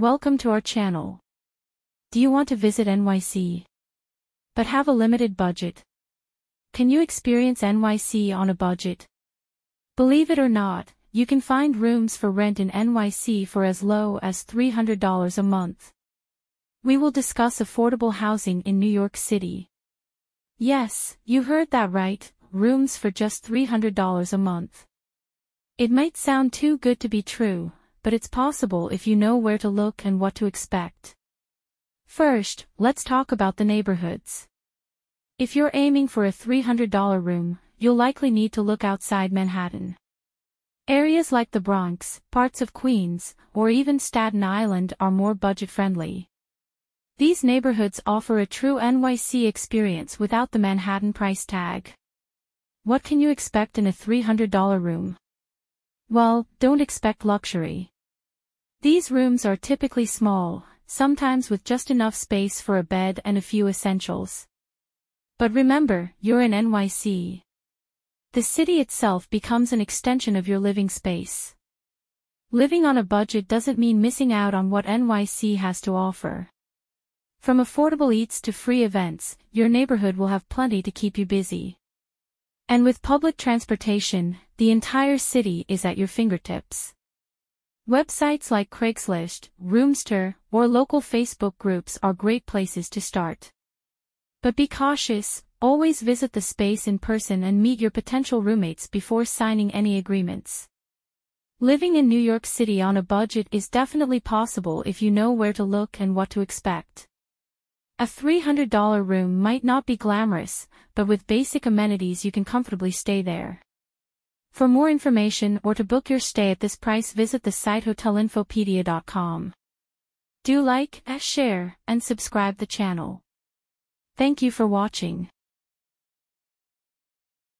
Welcome to our channel. Do you want to visit NYC? But have a limited budget? Can you experience NYC on a budget? Believe it or not, you can find rooms for rent in NYC for as low as $300 a month. We will discuss affordable housing in New York City. Yes, you heard that right, rooms for just $300 a month. It might sound too good to be true, but it's possible if you know where to look and what to expect. First, let's talk about the neighborhoods. If you're aiming for a $300 room, you'll likely need to look outside Manhattan. Areas like the Bronx, parts of Queens, or even Staten Island are more budget-friendly. These neighborhoods offer a true NYC experience without the Manhattan price tag. What can you expect in a $300 room? Well, don't expect luxury. These rooms are typically small, sometimes with just enough space for a bed and a few essentials. But remember, you're in NYC. The city itself becomes an extension of your living space. Living on a budget doesn't mean missing out on what NYC has to offer. From affordable eats to free events, your neighborhood will have plenty to keep you busy. And with public transportation, the entire city is at your fingertips. Websites like Craigslist, Roomster, or local Facebook groups are great places to start. But be cautious, always visit the space in person and meet your potential roommates before signing any agreements. Living in New York City on a budget is definitely possible if you know where to look and what to expect. A $300 room might not be glamorous, but with basic amenities you can comfortably stay there. For more information or to book your stay at this price visit the site hotelinfopedia.com. Do like, share, and subscribe the channel. Thank you for watching.